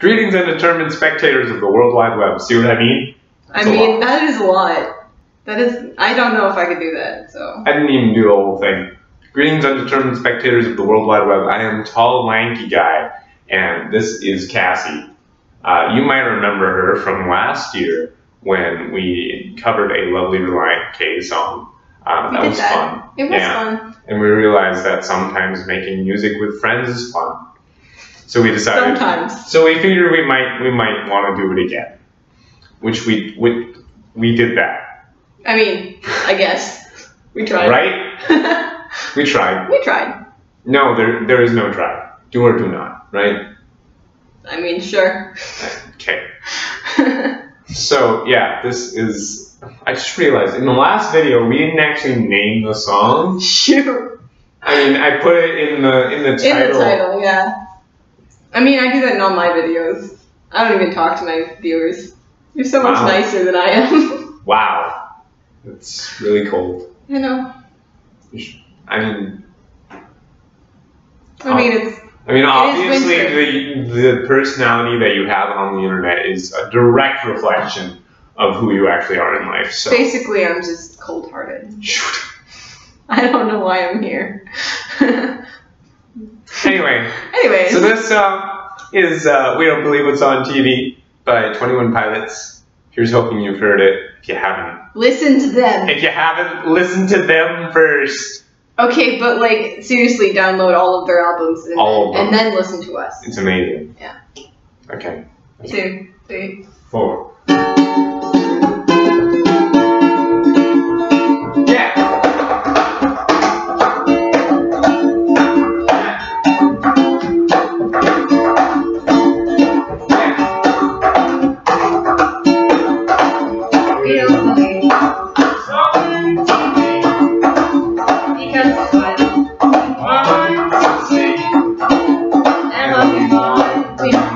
Greetings, undetermined spectators of the World Wide Web. See what I mean? I mean, that is a lot. That is, I don't know if I could do that, so. I didn't even do the whole thing. Greetings, undetermined spectators of the World Wide Web. I am tall, lanky guy, and this is Cassie. Uh, you might remember her from last year when we covered a lovely Relient K song. We that was that. fun. It was Yeah. fun. And we realized that sometimes making music with friends is fun. So we decided. Sometimes. So we figured we might we might want to do it again, which we we, we did that, I mean, I guess. We tried. right? We tried. we tried. No, there there is no try. Do or do not, right? I mean, sure. Okay. So yeah, this is. I just realized in the last video we didn't actually name the song. Shoot. I mean, I put it in the in the title. In the title, yeah. I mean, I do that in all my videos. I don't even talk to my viewers. You're so much Wow. nicer than I am. Wow, it's really cold. I know. I mean, I mean, it's I mean, obviously, the the personality that you have on the internet is a direct reflection of who you actually are in life. So, basically I'm just cold-hearted. Shoot. I don't know why I'm here. anyway, Anyways, so this uh, is uh, "We Don't Believe What's on TV" by Twenty One Pilots. Here's hoping you've heard it. If you haven't, listen to them. if you haven't, listen to them first. Okay, but like seriously, download all of their albums and, All then, them. and then listen to us. It's amazing. Yeah. Okay. Two, three. Four.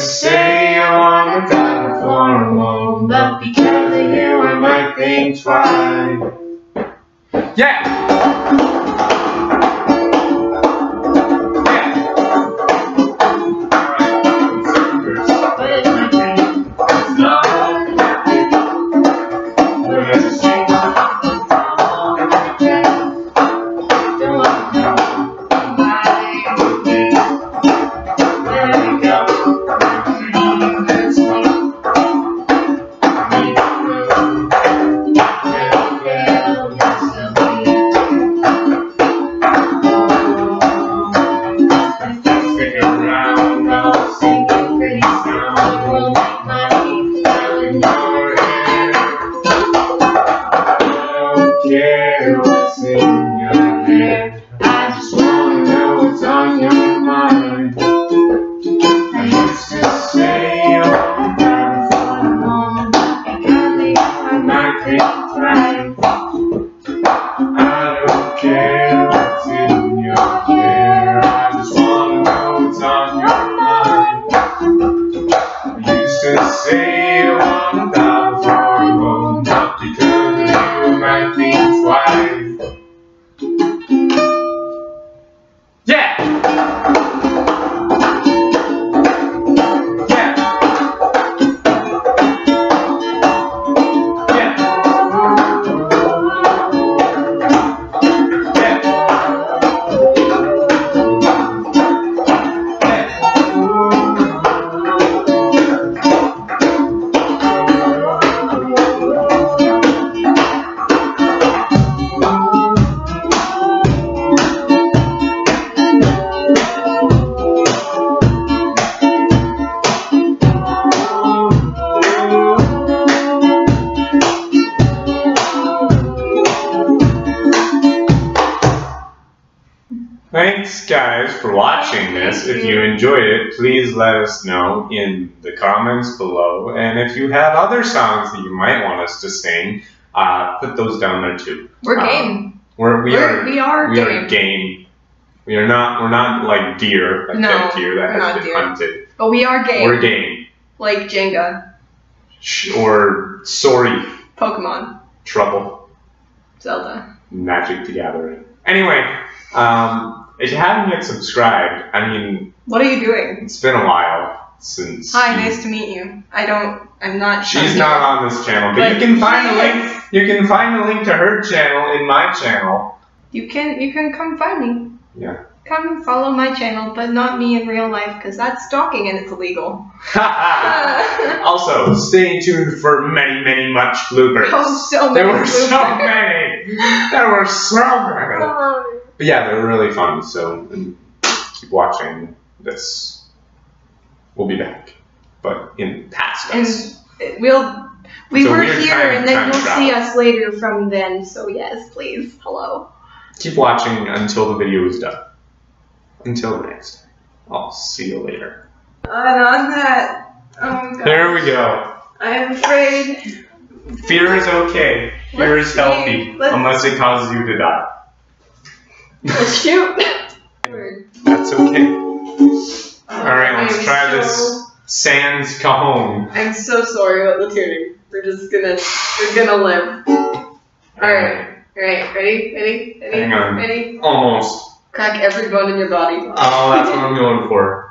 Say I wanna die for alone, but because of you I might think twice. Yeah. Guys for watching this. If you enjoyed it, please let us know in the comments below. And if you have other songs that you might want us to sing, uh, put those down there too. We're Um, game. We're, we We're, are we are we game. are game. We are not we're not like deer, like No, dead deer that has been deer. hunted. But we are game. We're game. Like Jenga, Or sorry, Pokemon, trouble. Zelda. Magic the Gathering. Anyway, um, if you haven't yet subscribed, I mean, What are you doing? it's been a while since. Hi, you- nice to meet you. I don't. I'm not. She's not on this channel, but, But you can find a she link. You can find a link to her channel in my channel. You can. You can come find me. Yeah. Come follow my channel, but not me in real life, because that's stalking and it's illegal. also, stay tuned for many, many much bloopers. oh, so there many were so bloopers. many. There were so many. Oh, But yeah, they're really fun. So keep watching this. We'll be back, but in past us. And we'll. We were here, time- and then you'll see us later from then. So yes, please. Hello. Keep watching until the video is done. Until next. I'll see you later. And on that. Oh my god. There we go. I am afraid. Fear is okay. Fear Let's is healthy, see. Unless it causes you to die. Let's shoot. That's okay. All right, let's I'm try so- this Sans Cajon. I'm so sorry about the tuning. We're just gonna. We're gonna live. Alright. Alright, ready? Ready? Ready? Hang on. Ready? Almost. Crack every bone in your body. Oh, that's what I'm going for.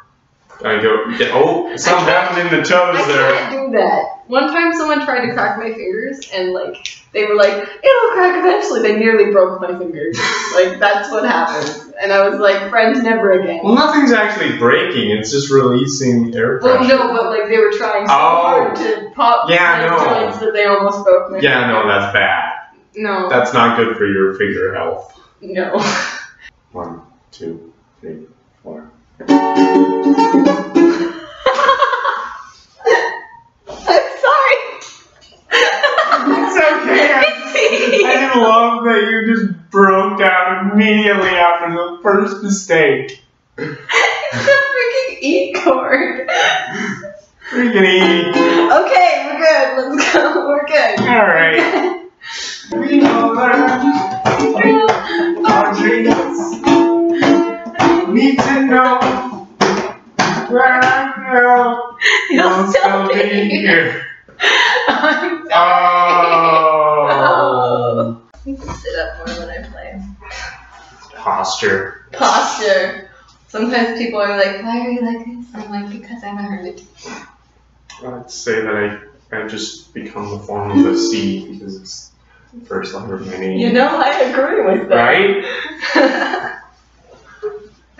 I go. Oh, something happened in the toes I there. I can't do that. One time someone tried to crack my fingers and like they were like, it'll crack eventually. They nearly broke my fingers. like that's what happened. And I was like, friends never again. Well, nothing's actually breaking. It's just releasing air pressure. Well, no, but like they were trying so Oh. hard to pop Yeah, my no. joints that they almost broke my Yeah, no, that's bad. No. That's not good for your finger health. no. One, two, three, love that you just broke down immediately after the first mistake. it's a freaking E chord. Freaking E. Okay, we're good. Let's go. We're good. Alright. We know here. I'm sorry. Oh. I need to sit up more when I play. Posture. Posture. Sometimes people are like, why are you like this? I'm like, because I'm a hermit. I'd say that I, I just become the form of a C because it's the first letter of my name. You know, I agree with that. Right?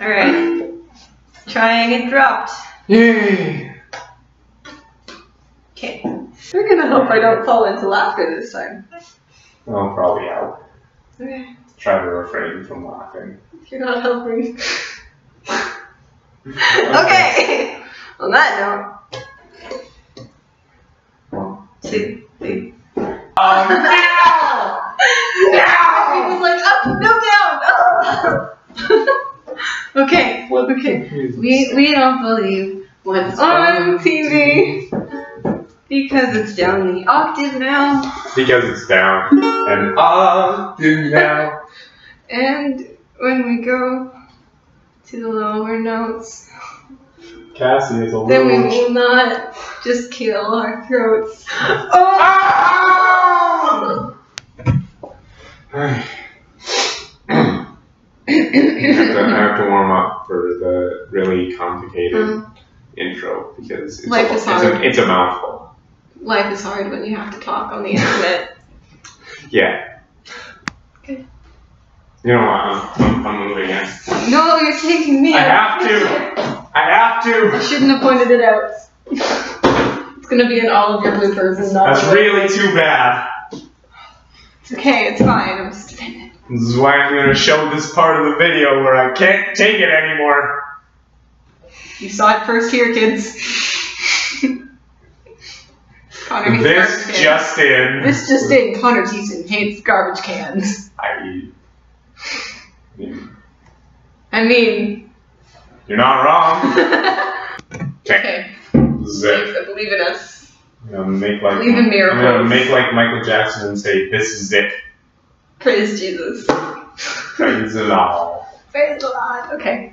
Alright. Trying it dropped. Yay! Okay. We're gonna hope I don't fall into laughter this time. Well, probably out. Okay. Try to refrain from laughing. You're not helping. okay. On that note, two, three. Oh no! It was like up, no down. Oh. okay. Okay. We we don't believe what's on TV because it's down the octave now, Because it's down and up and now. and when we go to the lower notes, Cassie is a then we will not just kill our throats. Oh! I have, to, I have to warm up for the really complicated Um, intro because it's, a, it's, a, it's a mouthful. Life is hard when you have to talk on the internet. Yeah. Okay. You know what? I'm, I'm, I'm moving in. No, you're taking me. I have to. I have I to. shouldn't have pointed it out. It's gonna be in all of your bloopers and not. That's really too bad. It's okay. It's fine. I'm just kidding. This is why I'm gonna show this part of the video where I can't take it anymore. You saw it first here, kids. Connor hates This garbage cans. just in. This just in. Connor Teason hates garbage cans. I. I mean, You're not wrong. Okay. okay. Zip. Believe, believe in us. I'm gonna make like Believe in I'm gonna miracles. make like Michael Jackson and say, "This is it." Praise Jesus. Praise the Lord. Praise the Lord. Okay.